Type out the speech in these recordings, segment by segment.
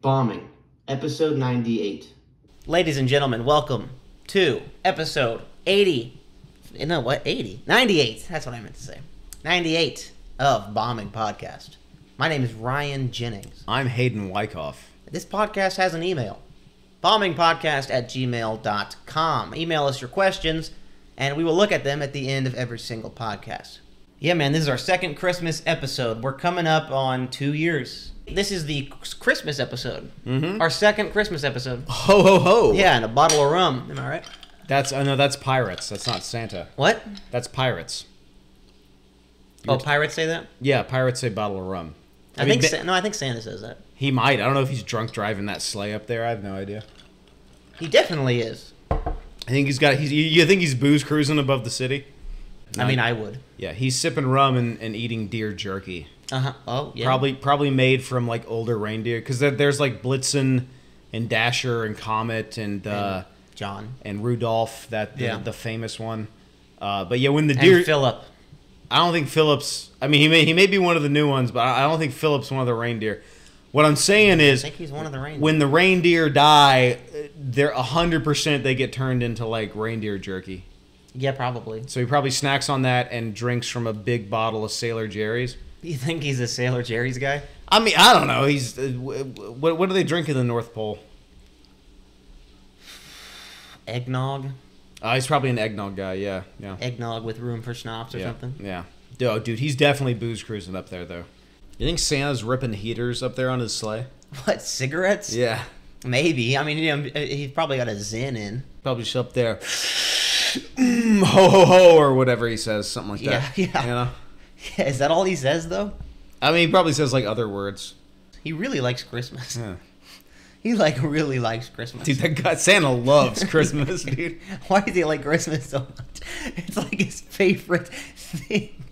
Bombing, episode 98. Ladies and gentlemen, welcome to episode 80. No, what? 80? 98. That's what I meant to say. 98 of Bombing Podcast. My name is Ryan Jennings. I'm Haydn Wyckoff. This podcast has an email bombingpodcast at gmail.com. Email us your questions, and we will look at them at the end of every single podcast. Yeah, man, this is our second Christmas episode. We're coming up on two years. This is the Christmas episode. Mhm. Our second Christmas episode. Ho ho ho! Yeah, and a bottle of rum. Am I right? That's oh no, that's pirates. That's not Santa. What? That's pirates. Oh, pirates say that? Yeah, pirates say bottle of rum. I, mean, think no. I think Santa says that. he might. I don't know if he's drunk driving that sleigh up there. I have no idea. He definitely is. I think he's got. He's. You, you think he's booze cruising above the city? I mean, I would. Yeah, he's sipping rum and, and eating deer jerky. Uh huh. Oh, yeah. Probably probably made from like older reindeer because there's like Blitzen and Dasher and Comet and uh, John and Rudolph that the, Yeah. the famous one. Uh, but yeah, when the and deer Philip. I don't think Phillips. I mean, he may he may be one of the new ones, but I don't think Phillips one of the reindeer. What I'm saying I is, think he's one of the reindeer. when the reindeer die, they're hundred percent they get turned into like reindeer jerky. yeah, probably. So he probably snacks on that and drinks from a big bottle of Sailor Jerry's. You think he's a Sailor Jerry's guy? I mean, I don't know. He's uh, what what do they drink in the North Pole? Eggnog, Uh, he's probably an eggnog guy. Yeah, yeah, eggnog with room for schnapps or yeah, something. yeah. Oh, dude, he's definitely booze cruising up there though. You think Santa's ripping heaters up there on his sleigh? What cigarettes? Yeah. Maybe. I mean, you know, he's probably got a ZYN in. probably up there, mm, ho ho ho, or whatever he says, something like that. Yeah, yeah. You know, Yeah, is that all he says though? I mean, he probably says like other words. He really likes Christmas. Yeah. He like really likes Christmas. Dude, that guy Santa loves Christmas, dude. Why does he like Christmas so much? It's like his favorite thing.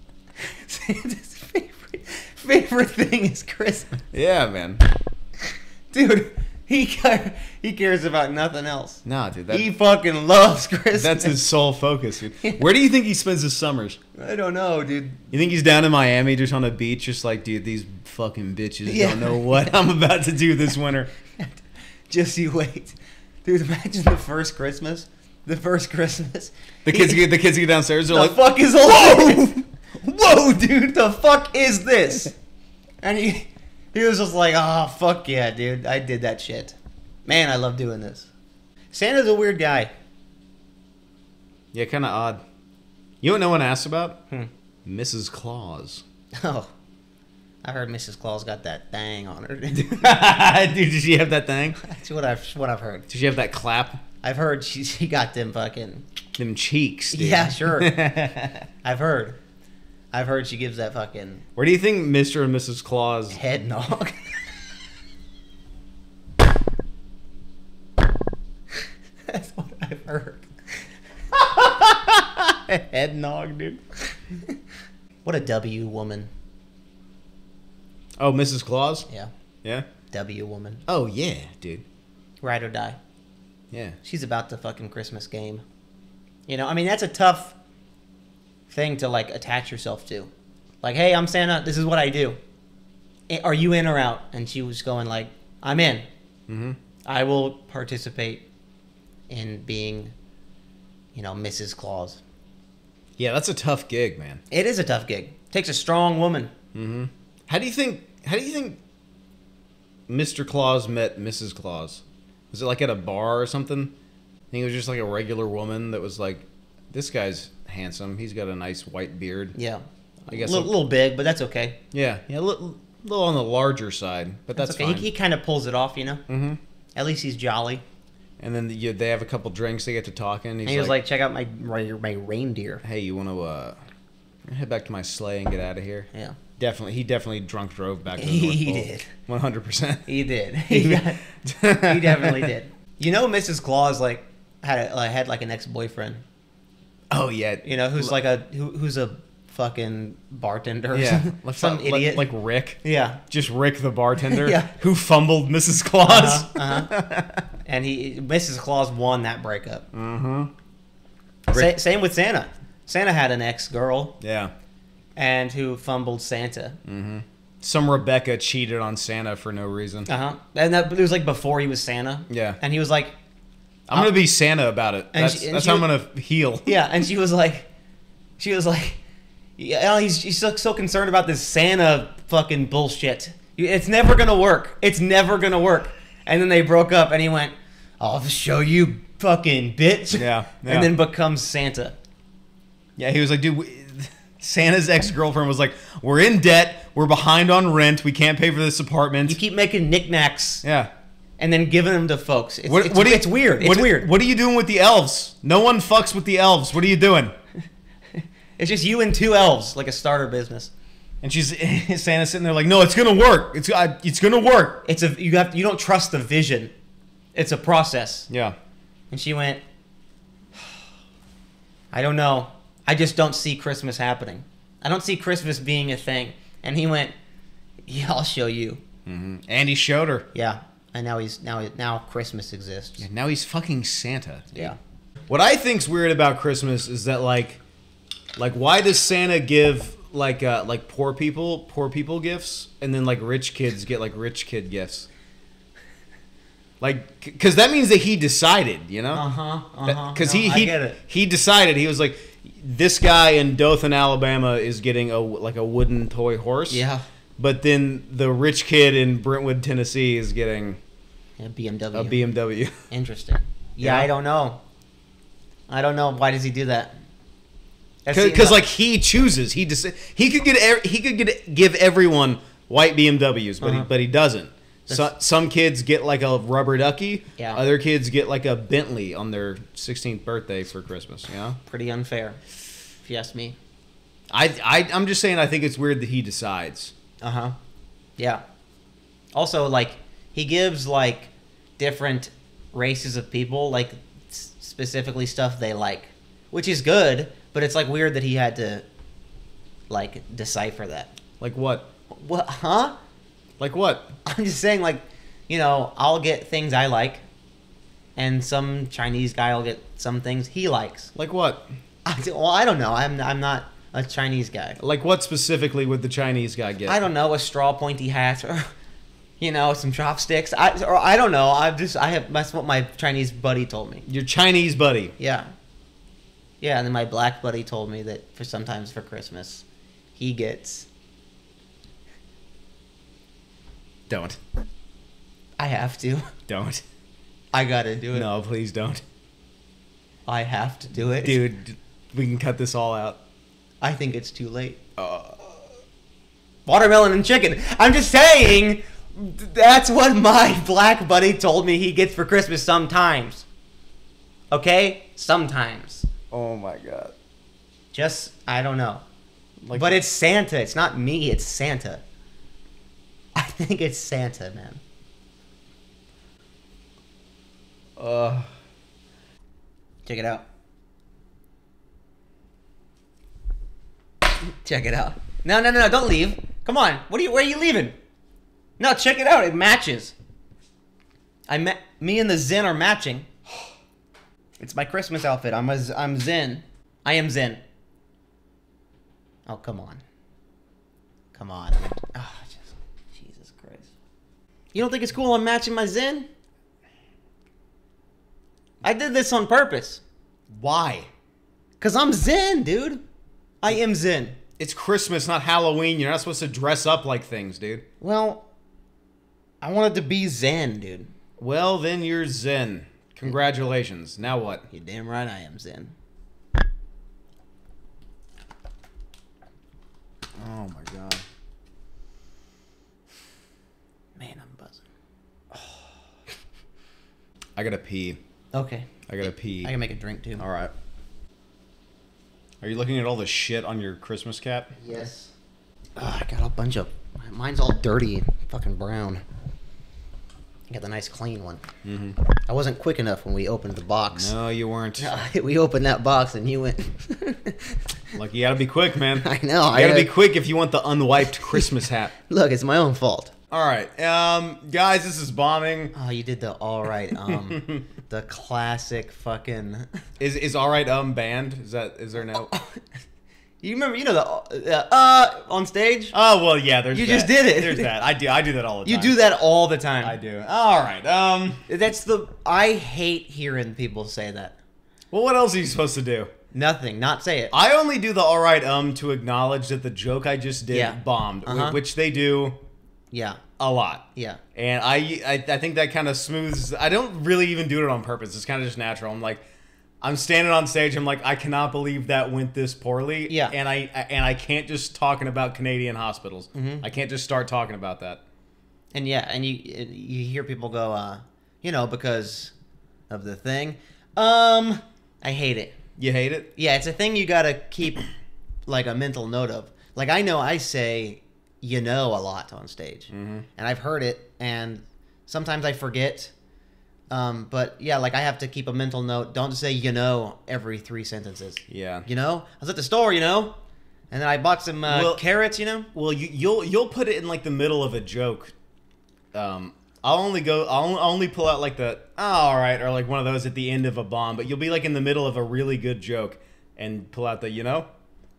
Santa's favorite favorite thing is Christmas, Yeah, man. dude. He ca- he cares about nothing else. Nah, dude, that, he fucking loves Christmas. that's his sole focus, dude. Where do you think he spends his summers? I don't know, dude. You think he's down in Miami, just on a beach, just like, dude, these fucking bitches Yeah. don't know what I'm about to do this winter. Just you wait, dude. Imagine the first Christmas. The first Christmas. The kids He- get the kids get downstairs. They're the like, fuck is all this? Whoa, dude, the fuck is this? And he he was just like, oh fuck yeah, dude, I did that shit. Man, I love doing this. Santa's a weird guy. yeah, kind of odd. You know what no one asks about? Hmm. Mrs. Claus. Oh, I heard Mrs. Claus got that thing on her. dude, did she have that thing? That's what I've what I've heard. Did she have that clap? I've heard she she got them fucking. Them cheeks. Dude. Yeah, sure. I've heard. I've heard she gives that fucking Where do you think Mr. and Mrs. Claus? head knock. That's what I've heard. head knock, dude. what a W woman. Oh, Mrs. Claus? Yeah, Yeah. W woman. Oh yeah, dude. Ride or die. Yeah. She's about the fucking Christmas game. You know, I mean, that's a tough thing to like attach yourself to. Like, hey, I'm Santa. This is what I do. Eh, Are you in or out? And she was going like, I'm in. Mm-hmm. I will participate in being, you know, Mrs. Claus. Yeah, that's a tough gig, man. It is a tough gig. Takes a strong woman. Mm-hmm. How do you think? How do you think Mr. Claus met Mrs. Claus? Was it like at a bar or something? I think it was just like a regular woman that was like, "This guy's handsome. He's got a nice white beard." Yeah. I guess a little, little big, but that's okay. Yeah, yeah, a little, little on the larger side, but that's, okay. fine. He, he kind of pulls it off, you know. mm-hmm. At least he's jolly. And then you, they have a couple drinks. They get to talking. He's And he was like, "Check out my my, my reindeer." "Hey, you want to uh, head back to my sleigh and get out of here?" Yeah. Definitely, he definitely drunk drove back to the He did. One hundred percent. He did. He, got- he definitely did. You know, Mrs. Claus like had a, like, had like an ex boyfriend. Oh yeah, You know, who's like a who, who's a fucking bartender. Yeah, some, like, some like- idiot. like Rick. yeah. Just Rick the bartender Yeah. who fumbled Mrs. Claus. Uh-huh, uh-huh. And he Mrs. Claus won that breakup. mm-hmm. Sa- same with Santa. Santa had an ex girl Yeah. and who fumbled Santa. Mm-hmm. some Rebecca cheated on Santa for no reason. Uh huh. And that it was like before he was Santa. Yeah. And he was like, I'm gonna uh, be Santa about it. And That's, she- that's she how I'm gonna heal. yeah, and she was like, she was like, yeah, oh, he's, he's so, so concerned about this Santa fucking bullshit. It's never gonna work. It's never gonna work. And then they broke up, and he went, "I'll show you, fucking bitch." Yeah, yeah. And then becomes Santa. Yeah, he was like, dude. Santa's ex girlfriend was like, "We're in debt. We're behind on rent. We can't pay for this apartment." You keep making knickknacks yeah. And then giving them to folks. It's, What, it's, what you- it's weird. It's what, weird. What are you doing with the elves? No one fucks with the elves. What are you doing? It's just you and two elves, like a starter business. And she's Santa's sitting there like, "No, it's gonna work. It's I, it's gonna work." It's a you have you don't trust the vision. It's a process. Yeah. And she went, I don't know. I just don't see Christmas happening. I don't see Christmas being a thing. And he went, Yeah, I'll show you. Mm-hmm. And he showed her. Yeah. And now he's now now Christmas exists. And now he's fucking Santa. Yeah. What I think's weird about Christmas is that like, like why does Santa give like uh like poor people poor people gifts and then like rich kids get like rich kid gifts? Like, because that means that he decided, you know? Uh huh. Uh huh. Because he he I get it. he decided he was like, this guy in Dothan, Alabama, is getting a like a wooden toy horse. Yeah. But then the rich kid in Brentwood, Tennessee, is getting Yeah, BMW. a BMW. Interesting. Yeah, Yeah. I don't know. I don't know. Why does he do that? Because like he chooses, he deci- he could get he could get give everyone white BMWs, but Uh-huh. he but he doesn't. So, some kids get like a rubber ducky. Yeah. Other kids get like a Bentley on their 16th birthday for Christmas. Know. pretty unfair, if you ask me. I, I I'm just saying I think it's weird that he decides. Uh huh. Yeah. Also, like he gives like different races of people like s- specifically stuff they like, which is good. But it's like weird that he had to like decipher that. Like what? What? Huh? Like what? I'm just saying, like, you know, I'll get things I like, and some Chinese guy will get some things he likes. Like what? I, well, I don't know. I'm I'm not a Chinese guy. Like what specifically would the Chinese guy get? I don't know a straw pointy hat or you know some chopsticks. I or I don't know. I just I have that's what my Chinese buddy told me. Your Chinese buddy. Yeah, yeah. And then my black buddy told me that for sometimes for Christmas, he gets. Don't. I have to. Don't. I gotta do it. No, please don't. I have to do it, Dude, we can cut this all out. I think it's too late. Uh, Watermelon and chicken. I'm just saying. Th- That's what my black buddy told me he gets for Christmas sometimes. Okay, sometimes. oh my god. Just I don't know. Like but it's Santa. It's not me. It's Santa. I think it's Santa, man. uh Check it out. Check it out. No, no, no, no! Don't leave. Come on. What are you? Where are you leaving? No, check it out. It matches. I met me and the ZYN are matching. It's my Christmas outfit. I'm a, I'm ZYN. I am ZYN. Oh come on. Come on. Ah, oh, just, Jesus Christ. You don't think it's cool I'm matching my ZYN? I did this on purpose. why? Cause I'm ZYN, dude. I am ZYN. It's Christmas, not Halloween. You're not supposed to dress up like things, dude. Well, I wanted to be ZYN, dude. Well, then you're ZYN. Congratulations. Now what? You're damn right I am ZYN. Oh my god. Man, I'm buzzing. I gotta pee. Okay. I gotta pee. I can make a drink too. All right. Are you looking at all the shit on your Christmas cap? Yes. Ugh, I got a bunch of. Mine's all dirty and fucking brown. Got the nice clean one. Mm-hmm. I wasn't quick enough when we opened the box. No, you weren't. we opened that box and you went. Look, you gotta be quick, man. I know. You gotta be gotta- quick if you want the unwiped Christmas hat. Look, it's my own fault. All right, um, guys, this is bombing. Oh, you did the all right. Um, the classic fucking. Is is all right? Um, banned? Is that is there no? You remember? You know the uh, uh on stage. Oh well, yeah. There's You that. just did it. There's that. I do. I do that all the time. you do that all the time. I do. All right. Um. That's the. I hate hearing people say that. Well, what else are you supposed to do? Nothing. Not say it. I only do the all right um to acknowledge that the joke I just did Yeah. bombed, Uh-huh. which they do yeah. a lot. Yeah. And I, I, I think that kind of smooths. I don't really even do it on purpose. It's kind of just natural. I'm like, I'm standing on stage. I'm like, I cannot believe that went this poorly. Yeah. And I and I can't just talking about Canadian hospitals. Mm-hmm. I can't just start talking about that. And yeah, and you you hear people go, uh, you know, because of the thing. Um, I hate it. You hate it? Yeah, it's a thing you gotta keep like a mental note of. Like I know I say you know a lot on stage, Mm-hmm. and I've heard it, and sometimes I forget. Um, but yeah, like I have to keep a mental note. Don't say you know every three sentences. Yeah. You know, I was at the store, you know, and then I bought some uh, Well- carrots, you know. Well, you, you'll you'll put it in like the middle of a joke. Um, I'll only go. I'll I'll only pull out like the oh, all right, or like one of those at the end of a bomb. But you'll be like in the middle of a really good joke and pull out the you know,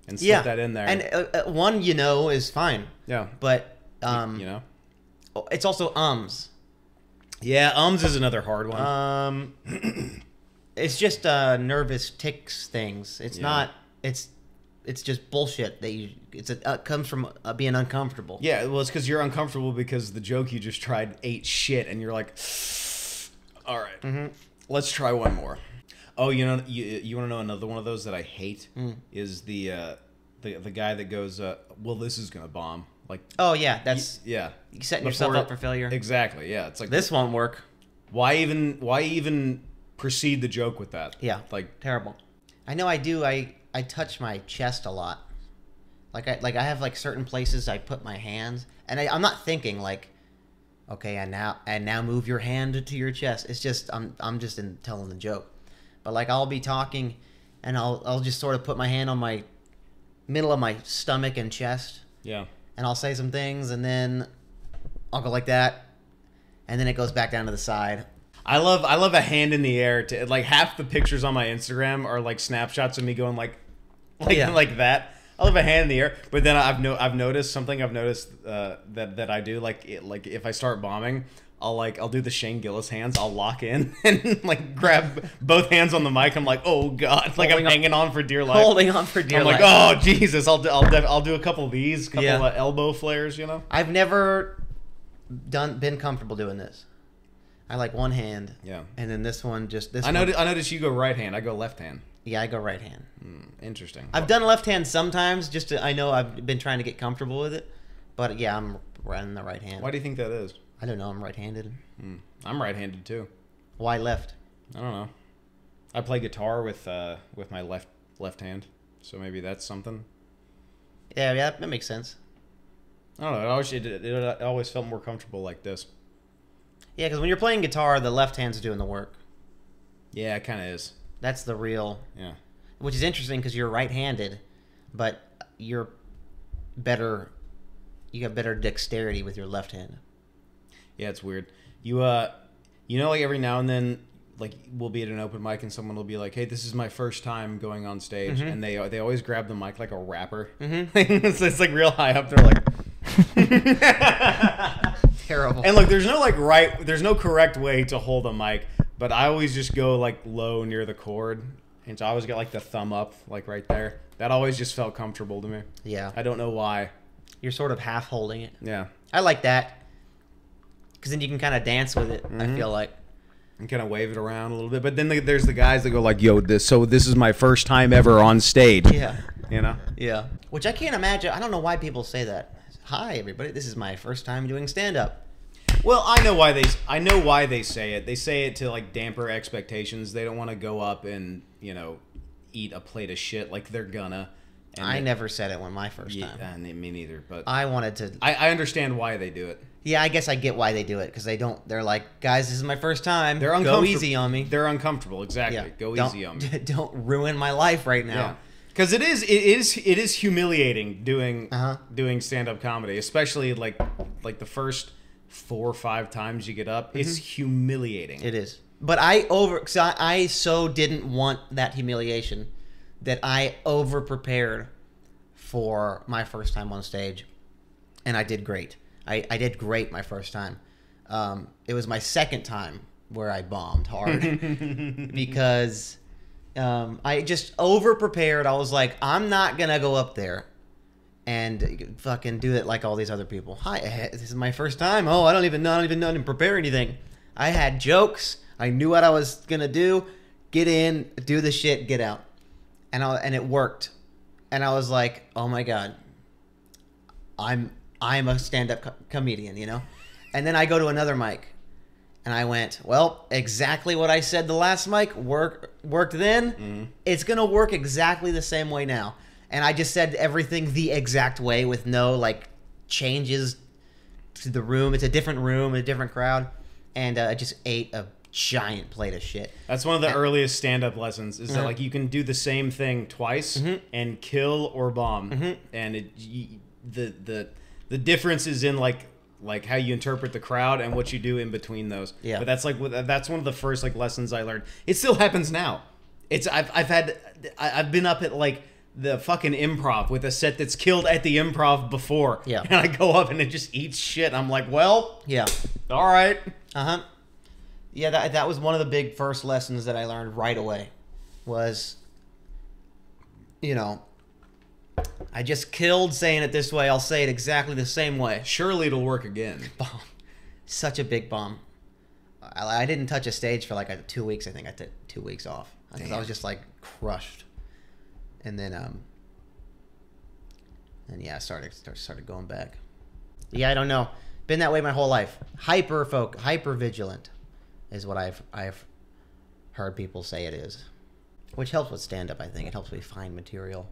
and slip yeah, that in there. And uh, uh, one you know is fine, yeah, but um, you know. it's also ums. Yeah, ums is another hard one. Um, it's just uh, nervous ticks things. It's Yeah. not. It's it's just bullshit that you. It's a uh, comes from uh, being uncomfortable. yeah, well, it's because you're uncomfortable because the joke you just tried ate shit, and you're like, all right, Mm-hmm. let's try one more. Oh, you know, you, you want to know another one of those that I hate Mm. is the uh, the the guy that goes, uh, well, this is gonna bomb. Like, Oh yeah, that's yeah, you setting yourself up for failure. exactly. Yeah, it's like This won't work. Why even why even proceed the joke with that? Yeah. like Terrible. I know I do. I I touch my chest a lot. Like I like I have like certain places I put my hands, and I, I'm not thinking like, okay, and now and now move your hand to your chest. It's just I'm I'm just in telling the joke, but like I'll be talking, and I'll I'll just sort of put my hand on my middle of my stomach and chest, yeah, and I'll say some things, and then I'll go like that, and then it goes back down to the side. I love I love a hand in the air to like half the pictures on my Instagram are like snapshots of me going like like Yeah. like that. I love a hand in the air, but then I've no I've noticed something I've noticed uh, that that I do like it, like if I start bombing. I'll like I'll do the Shane Gillis hands. I'll lock in and like grab both hands on the mic. I'm like, oh god, like Holding I'm hanging on for dear life. Holding on for dear I'm life. like, oh Jesus, I'll do, I'll def- I'll do a couple of these, couple Yeah. of elbow flares, you know. I've never done been comfortable doing this. I like one hand. Yeah. And then this one just this I noticed I noticed you go right hand. I go left hand. Yeah, I go right hand. Hmm, interesting. I've done left hand sometimes just to I know I've been trying to get comfortable with it. But yeah, I'm running the right hand. Why do you think that is? I don't know, I'm right-handed. Hmm. I'm right-handed too. Why left? I don't know. I play guitar with uh, with my left left hand, so maybe that's something. Yeah, yeah, that makes sense. I don't know. It always it, it, it always felt more comfortable like this. Yeah, because when you're playing guitar, the left hand's doing the work. Yeah, it kind of is. That's the real, Yeah. which is interesting because you're right-handed, but you're better. You got better dexterity with your left hand. Yeah, it's weird. You uh, you know, like every now and then, like we'll be at an open mic and someone will be like, "Hey, this is my first time going on stage," Mhm. and they they always grab the mic like a rapper. Mhm. it's, it's like real high up. They're like. Terrible. And look, there's no like right, there's no correct way to hold a mic, but I always just go like low near the cord, and so I always get like the thumb up, like right there. That always just felt comfortable to me. yeah, I don't know why. you're sort of half holding it. Yeah, I like that because then you can kind of dance with it. I Mhm. feel like. and kind of wave it around a little bit. But then the, there's the guys that go like, "Yo, this so this is my first time ever on stage." Yeah. You know. Yeah. Which I can't imagine. I don't know why people say that. Hi, everybody. This is my first time doing stand up. Well, I know why they I know why they say it. They say it to like damper expectations. They don't want to go up and you know eat a plate of shit like they're gonna. And I they- never said it when my first Yeah, time. uh, me neither. But I wanted to. I, I understand why they do it. Yeah, I guess I get why they do it because they don't. They're like, guys, this is my first time. They're uncomfortable. Go easy on me. They're uncomfortable. Exactly. yeah. Go don't, easy on me. Don't ruin my life right now. Because it is it is it is humiliating doing Uh-huh. doing stand up comedy, especially like like the first four or five times you get up. It's humiliating. Mm-hmm. It is. But I over cause I, I so didn't want that humiliation that I over prepared for my first time on stage, and I did great. I, I did great my first time. Um, it was my second time where I bombed hard because um, I just over prepared. I was like, I'm not gonna go up there and fucking do it like all these other people. Hi, this is my first time. Oh, I don't even know. I don't even know how to prepare anything. I had jokes. I knew what I was gonna do. Get in, do the shit, get out, and I, and it worked. And I was like, oh my god, I'm I'm a stand-up co- comedian, you know. And then I go to another mic, and I went, well, exactly what I said the last mic work worked then. It's gonna work exactly the same way now. And I just said everything the exact way with no like changes to the room. It's a different room, a different crowd, and uh, I just ate a giant plate of shit. That's one of the earliest stand-up lessons. Is that Uh-huh. like you can do the same thing twice Mhm. and kill or bomb, Mhm. and it y- the the the difference is in like like how you interpret the crowd and what you do in between those. Yeah. But that's like that's one of the first like lessons I learned. It still happens now. It's I've I've had I've been up at like the fucking improv with a set that's killed at the improv before. Yeah. And I go up and it just eats shit. I'm like, well, Yeah. all right. Uh huh. Yeah, that that was one of the big first lessons that I learned right away. Was, you know, I just killed saying it this way. I'll say it exactly the same way. Surely it'll work again. Bomb. Such a big bomb. I, I didn't touch a stage for like a, two weeks. I think I took two weeks off because I was just like crushed. And then um. And yeah, I started start- started going back. Yeah, I don't know. Been that way my whole life. Hyper folk, hyper vigilant, is what I've I've heard people say it is, which helps with stand up. I think it helps me find material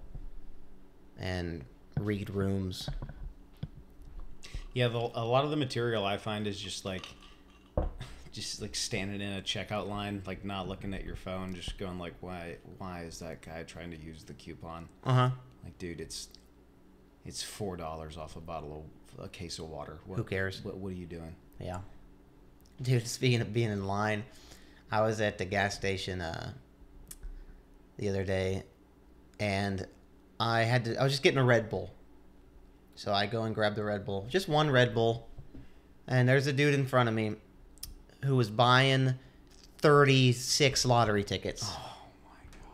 and read rooms. Yeah, the, a lot of the material I find is just like, just like standing in a checkout line, like not looking at your phone, just going like, why, why is that guy trying to use the coupon? Uh huh. Like, dude, it's, it's four dollars off a bottle of a case of water. What, Who cares? What, what are you doing? Yeah. Dude, speaking of being in line, I was at the gas station uh, the other day and I had to I was just getting a Red Bull. So I go and grab the Red Bull. Just one Red Bull. And there's a dude in front of me who was buying 36 lottery tickets. Oh my god.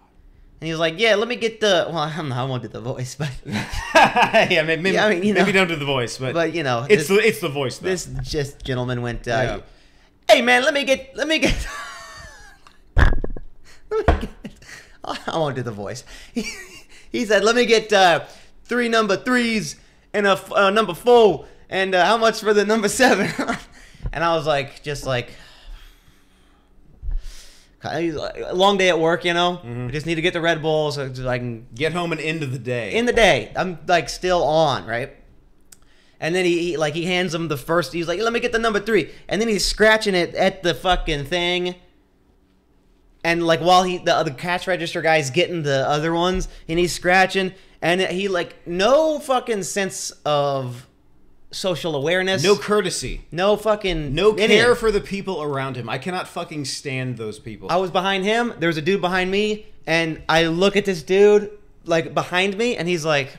And he was like, "Yeah, let me get the well, I don't know. I won't do the voice, but yeah, maybe, maybe, Yeah, I mean, you maybe don't do the voice, but, but you know, it's this- the it's the voice though. this just gentleman went uh, Yeah. hey man let me get let me get let me get i won't do the voice he, said let me get uh, three number threes and a f- uh, number four and uh, how much for the number seven and i was like just like a long day at work you know Mhm. i just need to get the red bull so I can Get home and into the day. in the day. I'm like still on, right? And then he, he like he hands him the first. He's like, "Let me get the number three. And then he's scratching it at the fucking thing. And like while he the other cash register guy's getting the other ones, and he's scratching, and he like no fucking sense of social awareness. no courtesy. no fucking No anything. care for the people around him. I cannot fucking stand those people. I was behind him. There was a dude behind me, and I look at this dude like behind me, and he's like,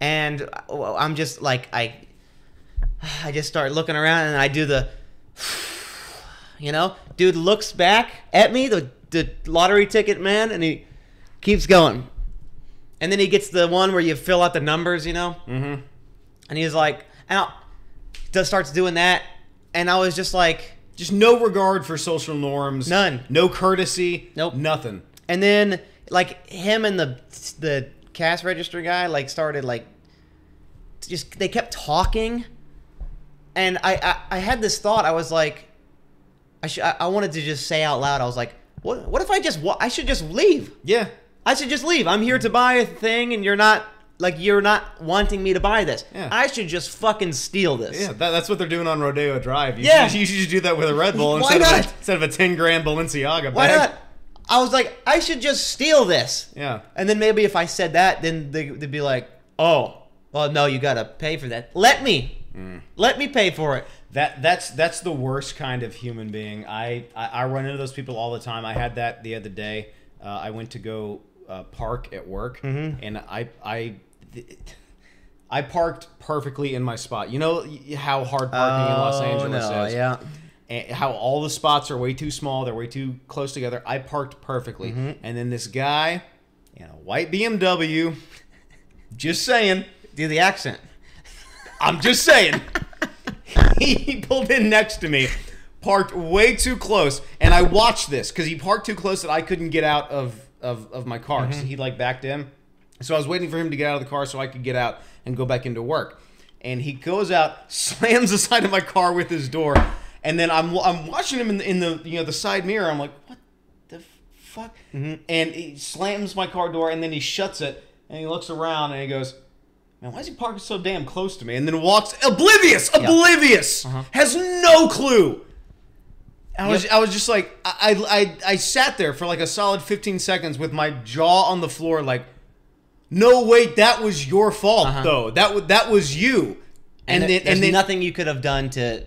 and I'm just like I, I just start looking around, and I do the, you know, dude looks back at me, the the lottery ticket man, and he keeps going, and then he gets the one where you fill out the numbers, you know, mm-hmm. and he's like, and just starts doing that, and I was just like. Just no regard for social norms. None. No courtesy. Nope. Nothing. And then like him and the the cash register guy like started like just they kept talking, and I I, I had this thought I was like, I should I, wanted to just say out loud I was like, what what if I just wa- I should just leave Yeah. I should just leave I'm here to buy a thing and you're not like you're not wanting me to buy this Yeah. I should just fucking steal this Yeah, that, that's what they're doing on Rodeo Drive. You Yeah. should, you should just do that with a Red Bull instead, Of a, instead of a 10 grand Balenciaga why not I was like I should just steal this Yeah. And then maybe if I said that, then they, they'd be like, "Oh, well, no, you gotta pay for that. Let me, Mm. let me pay for it." That that's that's the worst kind of human being. I, I I run into those people all the time. I had that the other day. Uh, I went to go uh, park at work, Mhm. and I I. I parked perfectly in my spot. You know how hard parking in Los Oh, Angeles no, is Yeah. and how all the spots are way too small, they're way too close together. I parked perfectly, Mm-hmm. and then this guy in a white BMW, just saying, Do the accent. I'm just saying, he pulled in next to me, parked way too close, and I watched this because he parked too close that I couldn't get out of of, of my car. So he like backed in, so I was waiting for him to get out of the car so I could get out and go back into work. And he goes out, slams the side of my car with his door, and then I'm I'm watching him in the, in the you know the side mirror. I'm like, what the fuck? Mm-hmm. And he slams my car door, and then he shuts it, and he looks around and he goes. Man, why is he parking so damn close to me? And then walks oblivious, oblivious, has no clue. I was, I was just like, I, I, I, sat there for like a solid 15 seconds with my jaw on the floor, like, no, wait, that was your fault, Uh-huh. though. That was that was you. And, And, there- then, there's and then nothing you could have done to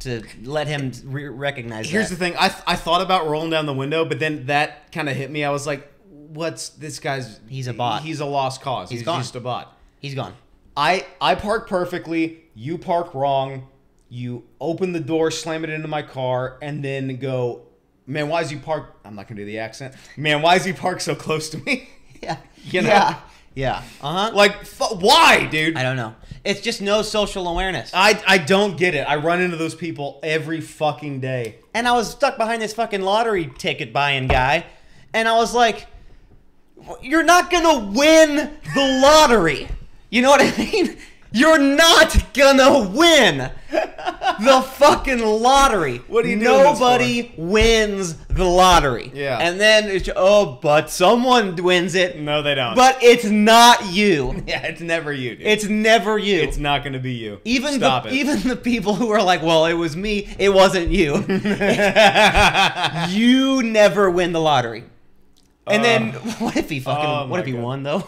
to let him re- recognize here's that. the thing. I, th- I thought about rolling down the window, but then that kind of hit me. I was like, what's this guy's? He's a bot. He's a lost cause. He's He's, just a bot. He's gone. I I park perfectly. You park wrong. You open the door, slam it into my car, and then go. Man, why is he park? I'm not gonna do the accent. Man, why is he parked so close to me? Yeah. You know? Yeah. Yeah. Uh huh. like, fu- why, dude? I don't know. It's just no social awareness. I I don't get it. I run into those people every fucking day. and I was stuck behind this fucking lottery ticket buying guy, and I was like, "You're not gonna win the lottery." You know what I mean? You're not gonna win the fucking lottery. What are you Nobody wins the lottery. Yeah. And then it's oh, but someone wins it. No, they don't. But it's not you. yeah, it's never you. Dude. It's never you. it's not gonna be you. even Stop the it. even the people who are like, well, it was me. It wasn't you. you never win the lottery. And then oh. what if he fucking? oh what if he God. won though?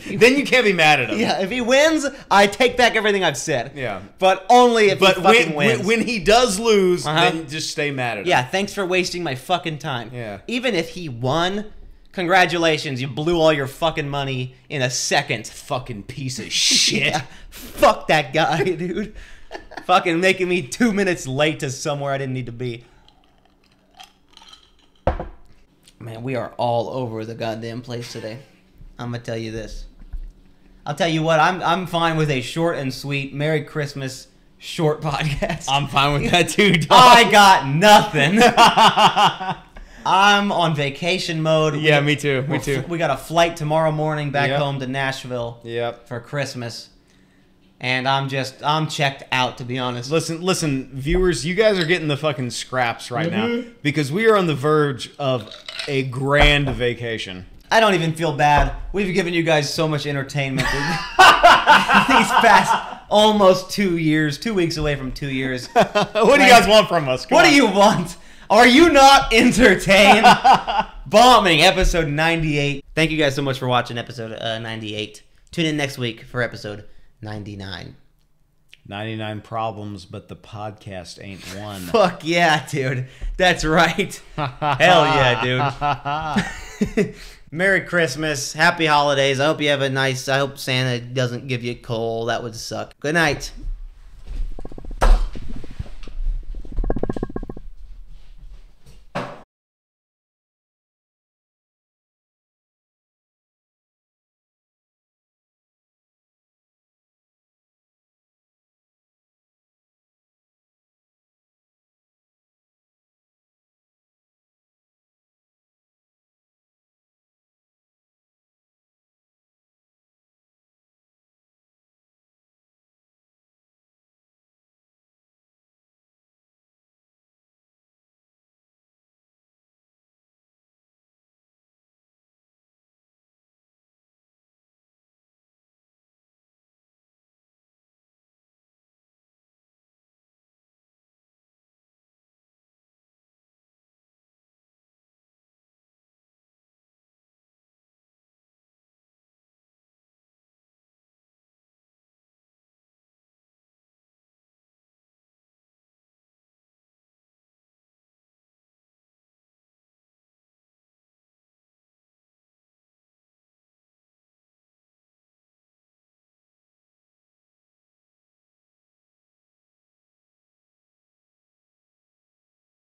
He? then you can't be mad at him. Yeah, if he wins, I take back everything I've said. Yeah. but only if But he fucking when, wins. when when he does lose, Uh-huh. then just stay mad at him. yeah, thanks for wasting my fucking time. Yeah. Even if he won, congratulations, you blew all your fucking money in a second. Fucking piece of shit. Yeah, fuck that guy, dude. Fucking making me two minutes late to somewhere I didn't need to be. Man, we are all over the goddamn place today. I'm gonna tell you this. I'll tell you what. I'm I'm fine with a short and sweet Merry Christmas short podcast. I'm fine with that too, dog. I got nothing. I'm on vacation mode. Yeah, We- me too. Me too. We got a flight tomorrow morning back Yep. home to Nashville Yep. for Christmas. And I'm just I'm checked out to be honest. Listen, listen, viewers, you guys are getting the fucking scraps right now Mm-hmm. because we are on the verge of a grand vacation. I don't even feel bad. We've given you guys so much entertainment these past almost two years, two weeks away from two years. what do you guys want from us? Come what on. do you want? Are you not entertained? Bombing episode 98. Thank you guys so much for watching episode uh, 98. Tune in next week for episode 99. 99 problems, but the podcast ain't one. Fuck yeah, dude. That's right. Hell yeah, dude. Merry Christmas. Happy holidays. I hope you have a nice. I hope Santa doesn't give you a cold. That would suck. Good night.